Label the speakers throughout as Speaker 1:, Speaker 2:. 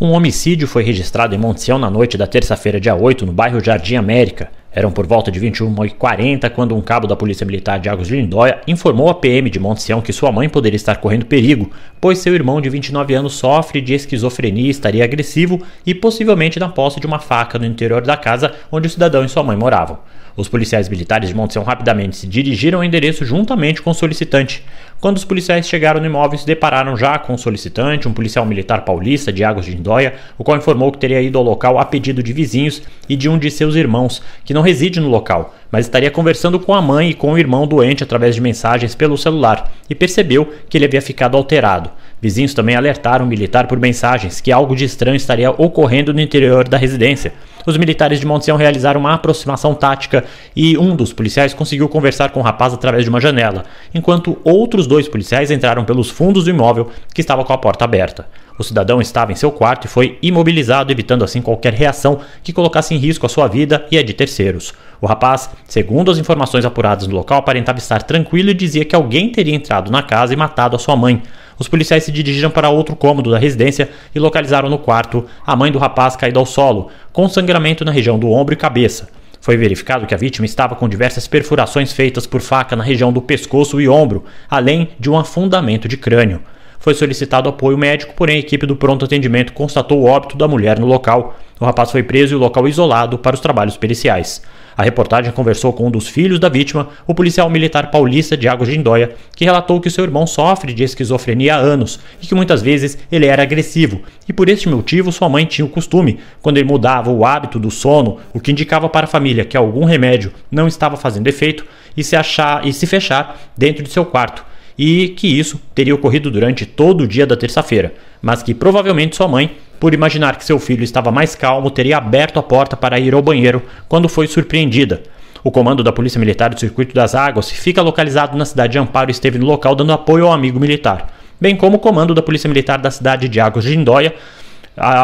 Speaker 1: Um homicídio foi registrado em Monte na noite da terça-feira, dia 8, no bairro Jardim América. Eram por volta de 21h40 quando um cabo da Polícia Militar de Águas de Lindóia informou a PM de Monte que sua mãe poderia estar correndo perigo, pois seu irmão de 29 anos sofre de esquizofrenia, estaria agressivo e possivelmente na posse de uma faca no interior da casa onde o cidadão e sua mãe moravam. Os policiais militares de Monte rapidamente se dirigiram ao endereço juntamente com o solicitante. Quando os policiais chegaram no imóvel, se depararam já com o solicitante, um policial militar paulista de Águas de Lindóia, o qual informou que teria ido ao local a pedido de vizinhos e de um de seus irmãos, que não reside no local, mas estaria conversando com a mãe e com o irmão doente através de mensagens pelo celular e percebeu que ele havia ficado alterado. Vizinhos também alertaram o militar por mensagens que algo de estranho estaria ocorrendo no interior da residência. Os militares de Monte realizaram uma aproximação tática e um dos policiais conseguiu conversar com o rapaz através de uma janela, enquanto outros dois policiais entraram pelos fundos do imóvel que estava com a porta aberta. O cidadão estava em seu quarto e foi imobilizado, evitando assim qualquer reação que colocasse em risco a sua vida e a de terceiros. O rapaz, segundo as informações apuradas no local, aparentava estar tranquilo e dizia que alguém teria entrado na casa e matado a sua mãe. Os policiais se dirigiram para outro cômodo da residência e localizaram no quarto a mãe do rapaz caída ao solo, com sangramento na região do ombro e cabeça. Foi verificado que a vítima estava com diversas perfurações feitas por faca na região do pescoço e ombro, além de um afundamento de crânio foi solicitado apoio médico, porém a equipe do pronto atendimento constatou o óbito da mulher no local. O rapaz foi preso e o local isolado para os trabalhos periciais. A reportagem conversou com um dos filhos da vítima, o policial militar paulista de Águas de Indóia, que relatou que seu irmão sofre de esquizofrenia há anos e que muitas vezes ele era agressivo, e por este motivo sua mãe tinha o costume, quando ele mudava o hábito do sono, o que indicava para a família que algum remédio não estava fazendo efeito, e se achar e se fechar dentro de seu quarto e que isso teria ocorrido durante todo o dia da terça-feira, mas que provavelmente sua mãe, por imaginar que seu filho estava mais calmo, teria aberto a porta para ir ao banheiro quando foi surpreendida. O comando da Polícia Militar do Circuito das Águas fica localizado na cidade de Amparo e esteve no local dando apoio ao amigo militar, bem como o comando da Polícia Militar da cidade de Águas de Indóia,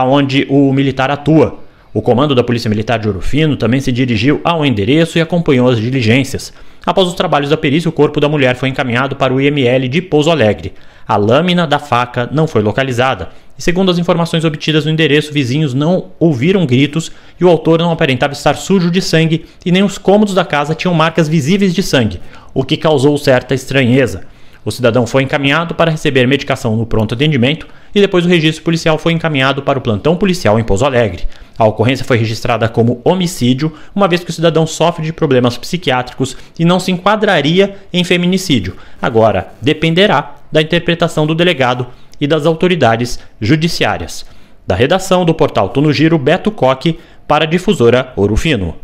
Speaker 1: onde o militar atua. O comando da Polícia Militar de Ouro Fino também se dirigiu ao endereço e acompanhou as diligências. Após os trabalhos da perícia, o corpo da mulher foi encaminhado para o IML de Pouso Alegre. A lâmina da faca não foi localizada. E segundo as informações obtidas no endereço, vizinhos não ouviram gritos e o autor não aparentava estar sujo de sangue e nem os cômodos da casa tinham marcas visíveis de sangue, o que causou certa estranheza. O cidadão foi encaminhado para receber medicação no pronto atendimento e depois o registro policial foi encaminhado para o plantão policial em Pouso Alegre. A ocorrência foi registrada como homicídio, uma vez que o cidadão sofre de problemas psiquiátricos e não se enquadraria em feminicídio. Agora, dependerá da interpretação do delegado e das autoridades judiciárias. Da redação do portal Tuno Giro, Beto Coque, para a difusora Ouro Fino.